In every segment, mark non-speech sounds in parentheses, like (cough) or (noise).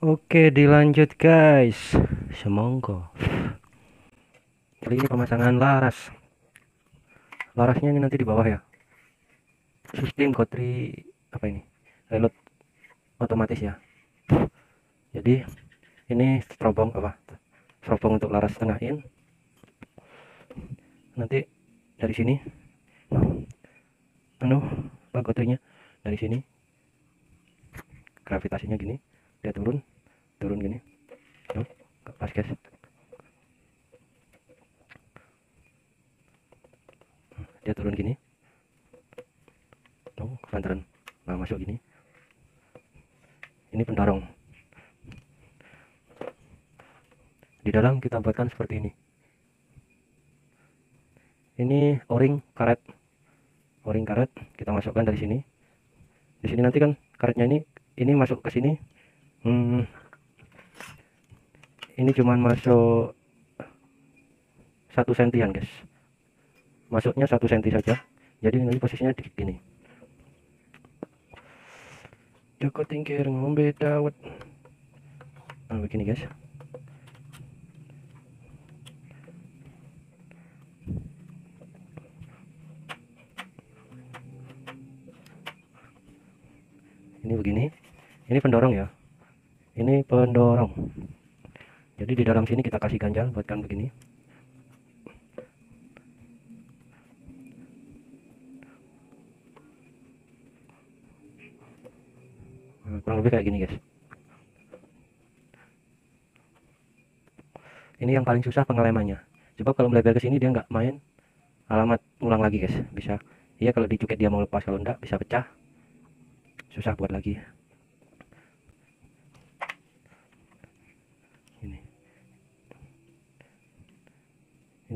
Oke dilanjut guys. Semongko. Kali ini pemasangan laras. Larasnya ini nanti di bawah ya. Sistem kotri Apa ini? Reload Otomatis ya. Jadi Ini strobong apa? Strobong untuk laras tengahin. Nanti Dari sini. Anu Apa kotrinya Dari sini. Gravitasinya gini dia turun turun gini. Tuh pas guys. Dia turun gini. Tuh kelantaran nah masuk gini. Ini pendorong. Di dalam kita buatkan seperti ini. Ini o-ring karet. O-ring karet kita masukkan dari sini. Di sini nanti kan karetnya ini ini masuk ke sini. Hmm, ini cuman masuk satu sentian guys. Masuknya satu senti saja. Jadi ini posisinya di gini. Joko tingkir ngombe dawet. Nah begini guys. Ini begini. Ini pendorong ya. Ini pendorong jadi di dalam sini kita kasih ganjal buatkan begini. Nah, kurang lebih kayak gini guys. Ini yang paling susah pengelemannya sebab kalau melebar ke sini dia nggak main alamat ulang lagi guys. Bisa. Iya kalau dicuket dia mau lepas kalau enggak bisa pecah. Susah buat lagi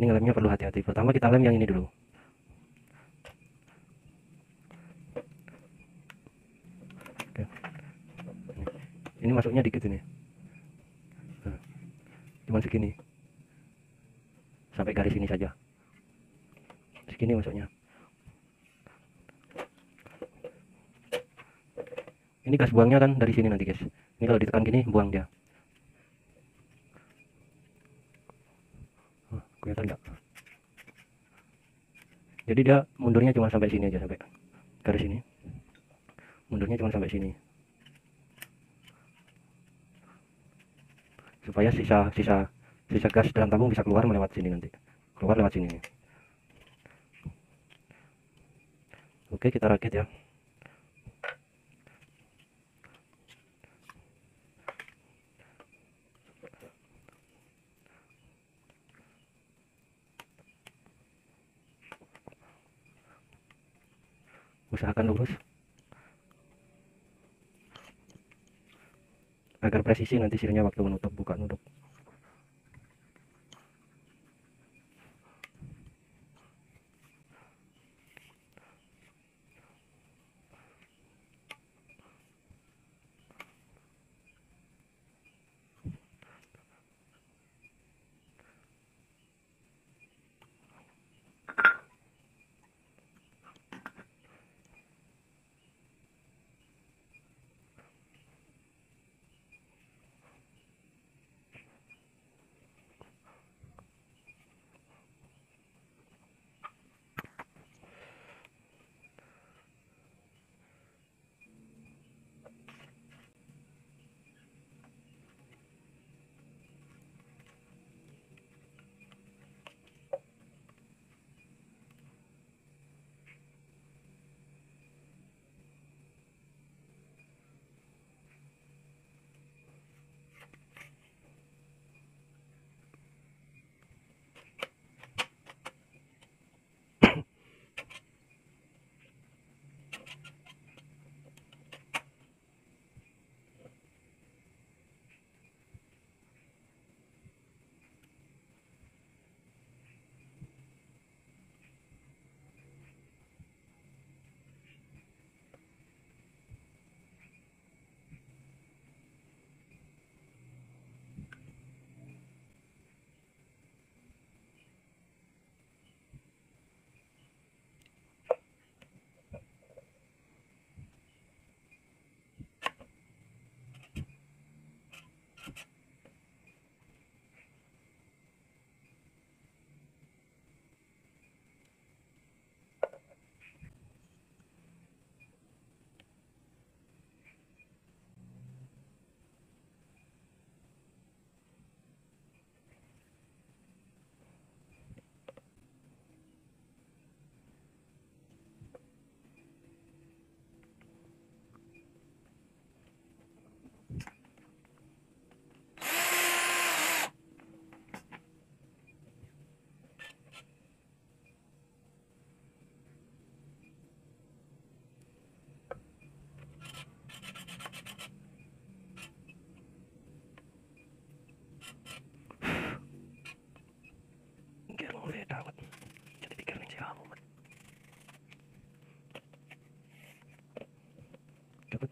ini ngelemnya perlu hati-hati. Pertama kita lem yang ini dulu. Ini masuknya dikit ini. Nah, cuma segini. Sampai garis ini saja. Segini masuknya. Ini gas buangnya kan dari sini nanti guys. Ini kalau ditekan gini buang dia kelihatan enggak jadi dia mundurnya cuma sampai sini aja sampai garis sini mundurnya cuma sampai sini. Supaya sisa sisa sisa gas dalam tabung bisa keluar melewat sini nanti. Keluar lewat sini. Oke kita rakit ya usahakan lurus agar presisi nanti sirnya waktu menutup buka nutup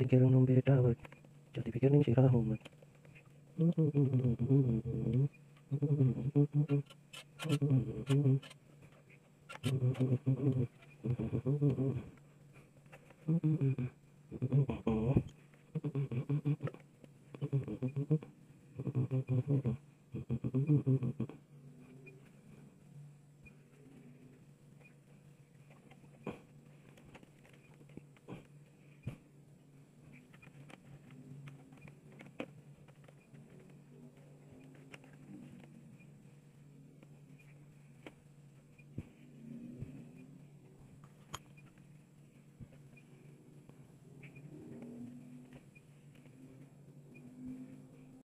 pikiran nombe dawet jadi pikiran sirahmu Mm-hmm. (laughs)